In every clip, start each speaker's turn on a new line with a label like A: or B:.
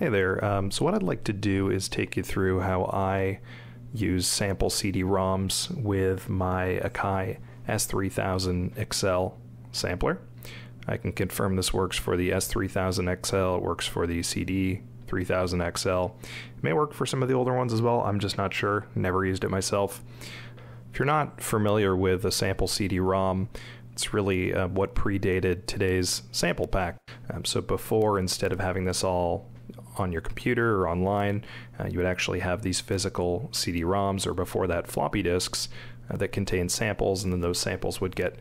A: Hey there. Um, so, what I'd like to do is take you through how I use sample CD-ROMs with my Akai S3000 XL sampler. I can confirm this works for the S3000 XL, it works for the CD 3000 XL. It may work for some of the older ones as well, I'm just not sure. Never used it myself. If you're not familiar with a sample CD-ROM, it's really uh, what predated today's sample pack. Um, so before, instead of having this all on your computer or online, uh, you would actually have these physical CD-ROMs, or before that, floppy disks uh, that contain samples, and then those samples would get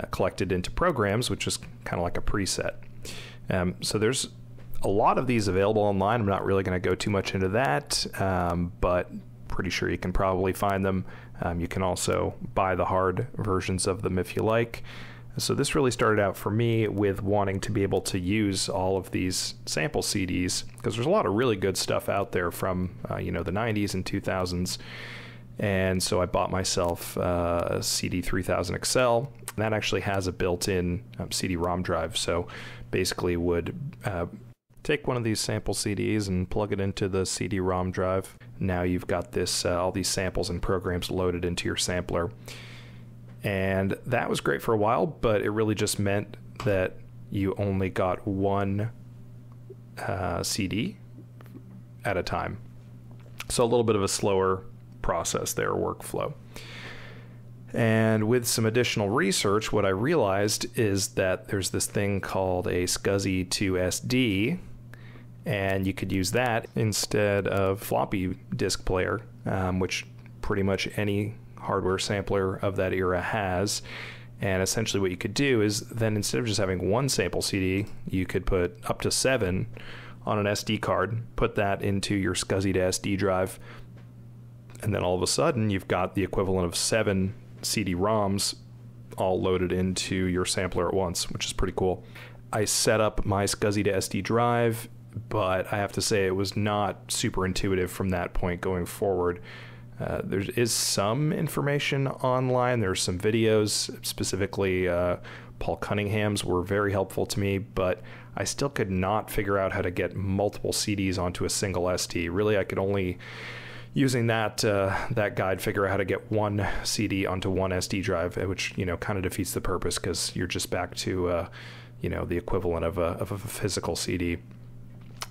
A: uh, collected into programs, which is kind of like a preset. Um, so there's a lot of these available online. I'm not really going to go too much into that, um, but pretty sure you can probably find them. Um, you can also buy the hard versions of them if you like. So this really started out for me with wanting to be able to use all of these sample CDs because there's a lot of really good stuff out there from uh, you know the 90s and 2000s. And so I bought myself uh, a CD3000 XL. That actually has a built-in um, CD-ROM drive. So basically, would uh, take one of these sample CDs and plug it into the CD-ROM drive. Now you've got this uh, all these samples and programs loaded into your sampler. And that was great for a while, but it really just meant that you only got one uh, CD at a time. So a little bit of a slower process there, workflow. And with some additional research, what I realized is that there's this thing called a SCSI2SD, and you could use that instead of floppy disk player, um, which pretty much any hardware sampler of that era has. And essentially, what you could do is then instead of just having one sample CD, you could put up to seven on an SD card, put that into your SCSI2SD drive, and then all of a sudden, you've got the equivalent of seven CD ROMs all loaded into your sampler at once, which is pretty cool. I set up my SCSI2SD drive, but I have to say it was not super intuitive from that point going forward. Uh, there is some information online. There are some videos, specifically uh, Paul Cunningham's, were very helpful to me, but I still could not figure out how to get multiple CDs onto a single SD. Really, I could only using that uh, that guide figure out how to get one CD onto one SD drive, which you know kind of defeats the purpose because you're just back to uh, you know the equivalent of a of a physical CD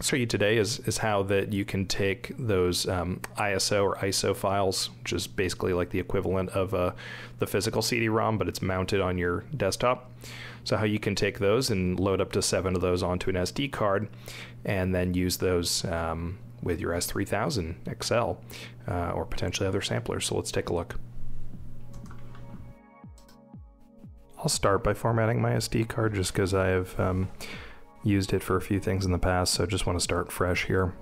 A: show you today is is how that you can take those um, ISO or ISO files, which is basically like the equivalent of uh, the physical CD-ROM, but it's mounted on your desktop. So how you can take those and load up to seven of those onto an SD card, and then use those um, with your S3000 XL uh, or potentially other samplers. So let's take a look. I'll start by formatting my SD card just because I have. Um, used it for a few things in the past, so just want to start fresh here.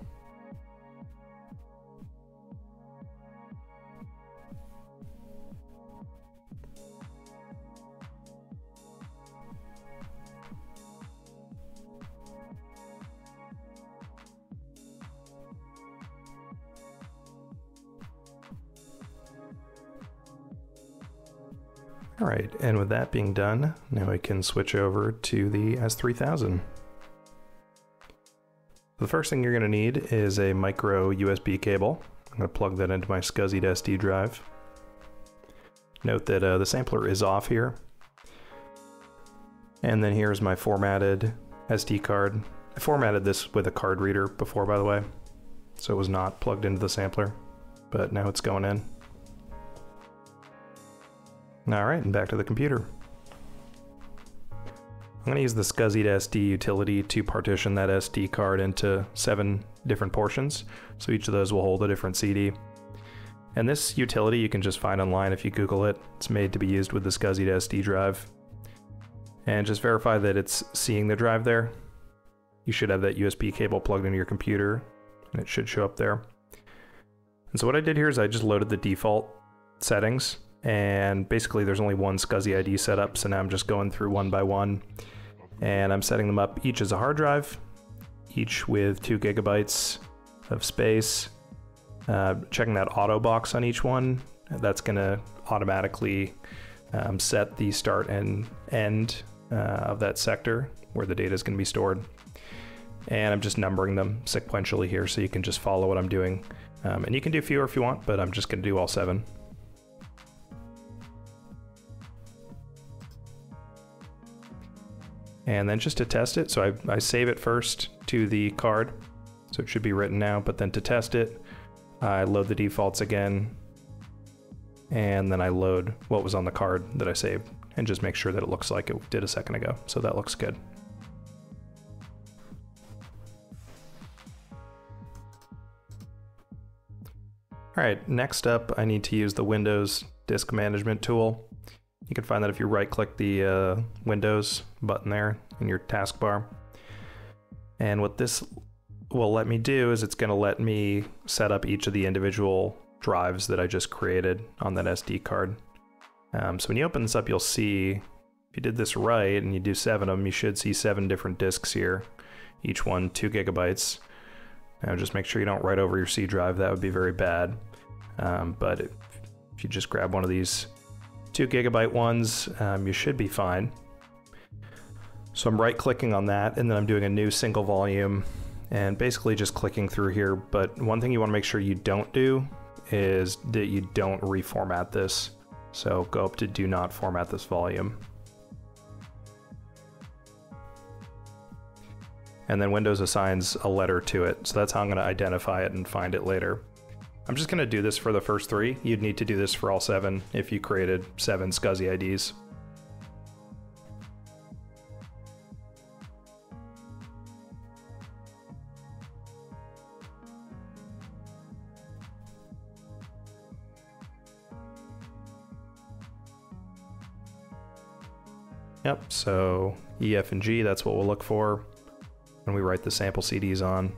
A: All right, and with that being done, now we can switch over to the S3000. The first thing you're going to need is a micro USB cable. I'm going to plug that into my SCSI SD drive. Note that uh, the sampler is off here. And then here's my formatted SD card. I formatted this with a card reader before, by the way, so it was not plugged into the sampler, but now it's going in. All right, and back to the computer. I'm going to use the SCSI SD utility to partition that SD card into seven different portions. So each of those will hold a different CD. And this utility you can just find online if you Google it. It's made to be used with the SCSI SD drive. And just verify that it's seeing the drive there. You should have that USB cable plugged into your computer, and it should show up there. And so what I did here is I just loaded the default settings, and basically there's only one SCSI ID set up, so now I'm just going through one by one and I'm setting them up each as a hard drive, each with two gigabytes of space. Uh, checking that auto box on each one, that's going to automatically um, set the start and end uh, of that sector where the data is going to be stored. And I'm just numbering them sequentially here so you can just follow what I'm doing. Um, and you can do fewer if you want, but I'm just going to do all seven. And then just to test it, so I, I save it first to the card. So it should be written now, but then to test it, I load the defaults again, and then I load what was on the card that I saved and just make sure that it looks like it did a second ago. So that looks good. All right, next up, I need to use the Windows Disk Management tool. You can find that if you right click the uh, Windows button there in your taskbar. And what this will let me do is it's going to let me set up each of the individual drives that I just created on that SD card. Um, so when you open this up, you'll see if you did this right and you do seven of them, you should see seven different disks here, each one two gigabytes. Now just make sure you don't write over your C drive, that would be very bad. Um, but if, if, you just grab one of these two gigabyte ones, um, you should be fine. So I'm right clicking on that and then I'm doing a new single volume and basically just clicking through here. But one thing you want to make sure you don't do is that you don't reformat this. So go up to do not format this volume. And then Windows assigns a letter to it. So that's how I'm going to identify it and find it later. I'm just going to do this for the first three. You'd need to do this for all seven if you created seven SCSI IDs. Yep, so E, F, and G, that's what we'll look for when we write the sample CDs on.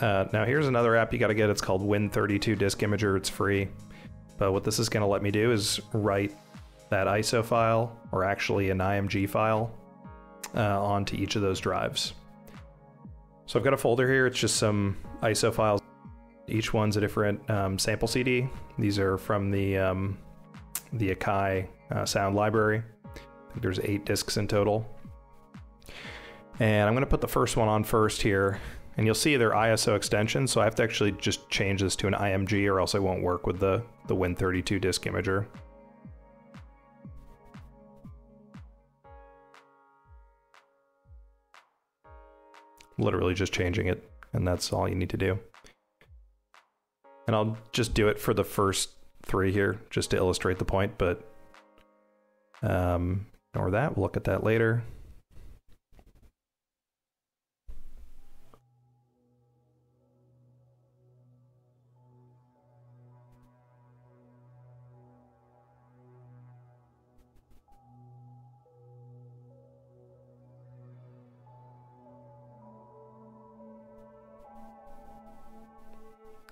A: Uh, now here's another app you got to get. It's called Win32 Disk Imager. It's free. But what this is going to let me do is write that ISO file, or actually an IMG file, uh, onto each of those drives. So I've got a folder here. It's just some ISO files. Each one's a different um, sample CD. These are from the um, the Akai uh, sound library. I think there's eight discs in total. And I'm going to put the first one on first here. And you'll see their ISO extension, so I have to actually just change this to an IMG or else it won't work with the, the Win32 disk imager. literally just changing it, and that's all you need to do. And I'll just do it for the first three here, just to illustrate the point, but um, ignore that. We'll look at that later.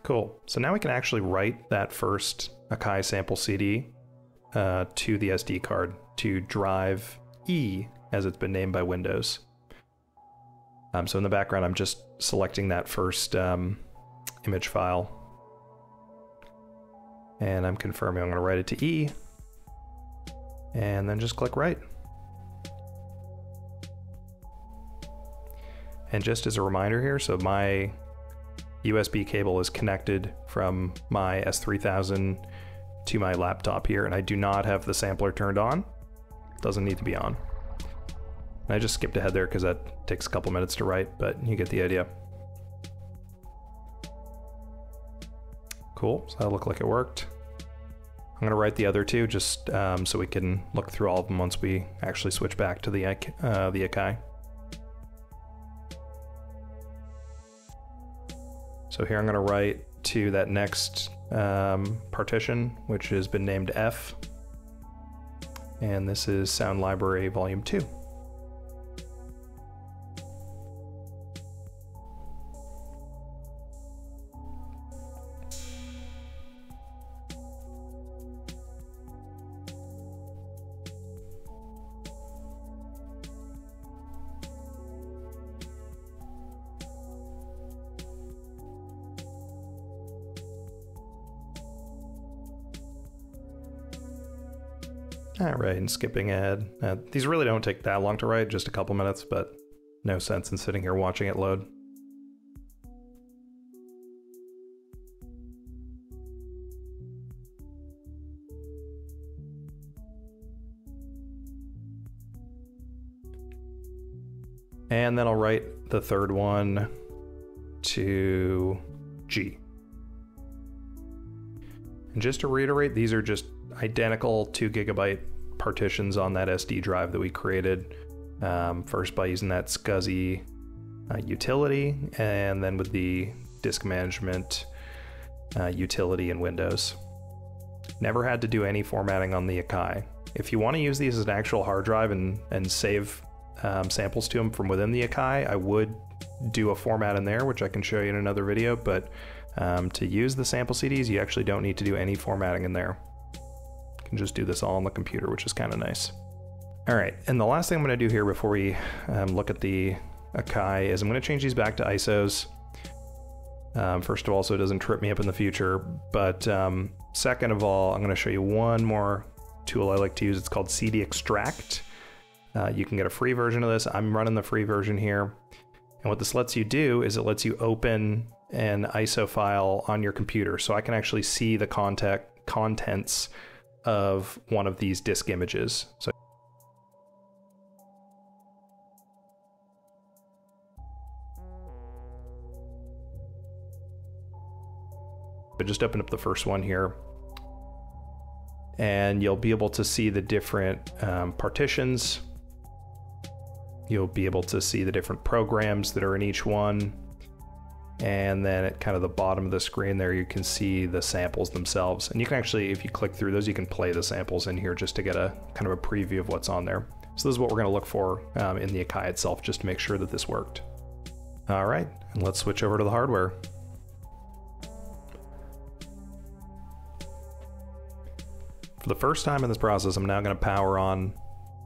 A: Cool. So now we can actually write that first Akai sample CD uh, to the SD card to drive E as it's been named by Windows. Um, so in the background, I'm just selecting that first um, image file. And I'm confirming I'm going to write it to E. And then just click write. And just as a reminder here, so my USB cable is connected from my S3000 to my laptop here, and I do not have the sampler turned on. Doesn't need to be on. And I just skipped ahead there because that takes a couple minutes to write, but you get the idea. Cool, so that looked like it worked. I'm going to write the other two just um, so we can look through all of them once we actually switch back to the, uh, the Akai. So here I'm going to write to that next um, partition, which has been named F. And this is Sound Library Volume 2. All right, and skipping ahead. Uh, these really don't take that long to write, just a couple minutes, but no sense in sitting here watching it load. And then I'll write the third one to G. And just to reiterate, these are just identical two gigabyte partitions on that SD drive that we created. Um, first by using that SCSI uh, utility, and then with the disk management uh, utility in Windows. Never had to do any formatting on the Akai. If you want to use these as an actual hard drive and, and save um, samples to them from within the Akai, I would do a format in there, which I can show you in another video. But um, to use the sample CDs, you actually don't need to do any formatting in there. Can just do this all on the computer, which is kind of nice. All right, and the last thing I'm going to do here before we um, look at the Akai is I'm going to change these back to ISOs. Um, first of all, so it doesn't trip me up in the future. But um, second of all, I'm going to show you one more tool I like to use. It's called CDXtract. Uh, you can get a free version of this. I'm running the free version here. And what this lets you do is it lets you open an ISO file on your computer. So I can actually see the content, contents of one of these disk images. So but just open up the first one here and you'll be able to see the different um, partitions You'll be able to see the different programs that are in each one. And then at kind of the bottom of the screen there, you can see the samples themselves. And you can actually, if you click through those, you can play the samples in here just to get a kind of a preview of what's on there. So this is what we're gonna look for um, in the Akai itself, just to make sure that this worked. All right, and let's switch over to the hardware. For the first time in this process, I'm now gonna power on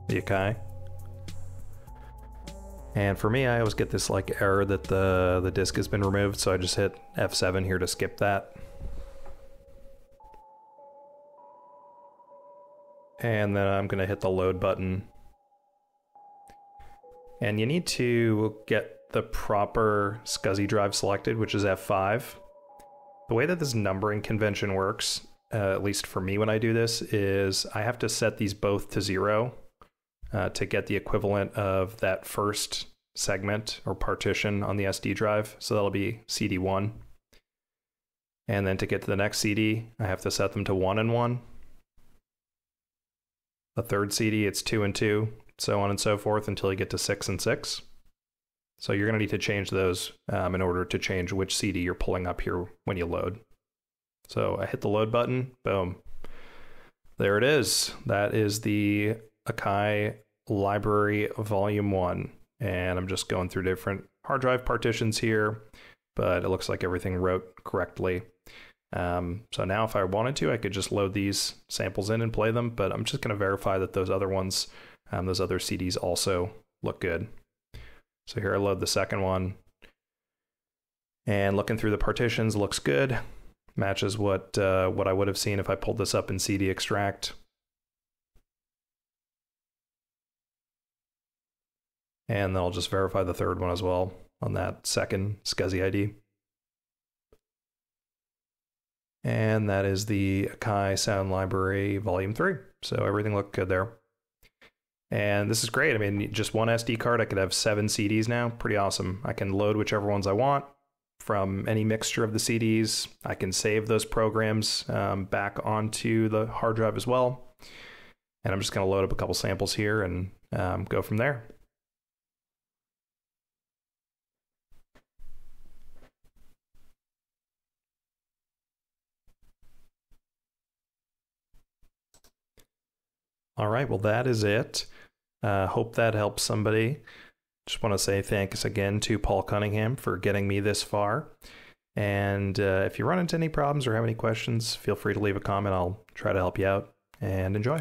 A: the Akai. And for me, I always get this like error that the, the disk has been removed, so I just hit F7 here to skip that. And then I'm gonna hit the load button. And you need to get the proper SCSI drive selected, which is F5. The way that this numbering convention works, uh, at least for me when I do this, is I have to set these both to zero uh, to get the equivalent of that first segment or partition on the SD drive. So that'll be CD1. And then to get to the next CD, I have to set them to 1 and 1. The third CD, it's 2 and 2, so on and so forth until you get to 6 and 6. So you're going to need to change those um, in order to change which CD you're pulling up here when you load. So I hit the load button, boom. There it is. That is the Akai Library Volume 1. And I'm just going through different hard drive partitions here, but it looks like everything wrote correctly. Um, so now if I wanted to, I could just load these samples in and play them, but I'm just going to verify that those other ones, um, those other CDs also look good. So here I load the second one. And looking through the partitions looks good. Matches what uh, what I would have seen if I pulled this up in CDXtract. And then I'll just verify the third one as well on that second SCSI ID. And that is the Akai Sound Library Volume 3. So everything looked good there. And this is great. I mean, just one SD card, I could have seven CDs now. Pretty awesome. I can load whichever ones I want from any mixture of the CDs. I can save those programs um, back onto the hard drive as well. And I'm just going to load up a couple samples here and um, go from there. All right, well, that is it. Uh, hope that helps somebody. Just want to say thanks again to Paul Cunningham for getting me this far. And uh, if you run into any problems or have any questions, feel free to leave a comment. I'll try to help you out and enjoy.